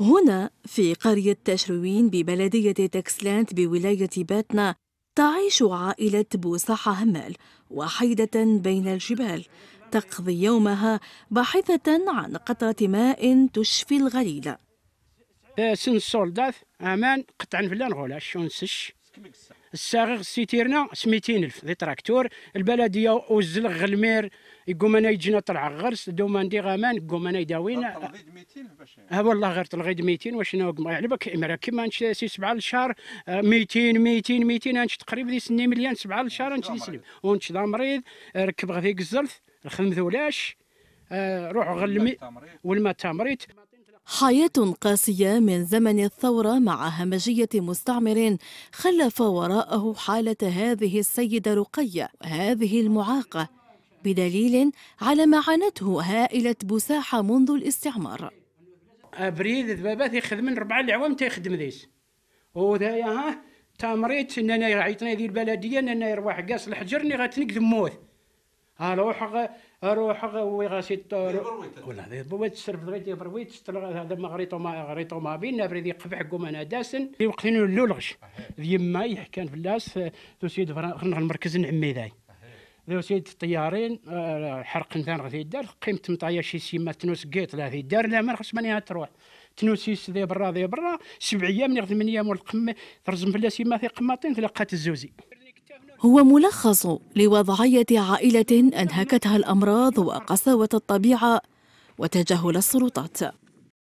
هنا في قرية تشروين ببلدية تكسلاند بولاية باتنا تعيش عائلة بوساحة همال وحيدة بين الجبال تقضي يومها باحثة عن قطرة ماء تشفي الغليل. سن السولدات أمان قطعا فلان غولا شون سش. الساغغ سيتيرنا سميتين الف ذي تراكتور. البلدية وزلغ غلمير يقوم انا يجينا طلع غرس دوما ندي غامان يقوم أنا يداوين ها والله غير تلغيد 200 واش نوق على بالك؟ امرا كيما سي سبعة الشهر 200 200 200 انش تقريبا دي سني مليون سبعة الشهر انش يسلم ونش ذا مريض ركب غادي قزلت الخدم ذولاش روح غلمي والما تمريت حياة قاسية من زمن الثورة مع همجية مستعمر خلف وراءه حالة هذه السيدة رقية وهذه المعاقة بدليل على ما عانته هائلة بساحة منذ الاستعمار. بريد بابا تيخدم من ربع العوام تيخدم ذيس وذايا ها تمريت إن أنا ذي البلدية إن أنا قاس الحجر إني غتنقذ موت. أروح أروح وي غاسي ولا بويت تسرف غيتي برويت هذا ما غريتو ما غريتو ما بين نافري ذي قبح قوم أنا داسن. في وقت اللولغش ذي ما يحكان في اللاس تو سيد المركز نعمي ذاي. ذو سيد الطيارين حرق ثان غادي الدار قيمة مطايا شي سيما تنوس قيط لا في الدار لا ما خص ماني تروح. تنوسيس ذي برا ذي برا سبع أيام من ثمان أيام والقمه ترزم في سيما في قماطين تلقات الزوزي هو ملخص لوضعية عائلة أنهكتها الأمراض وقساوة الطبيعة وتجاهل السلطات.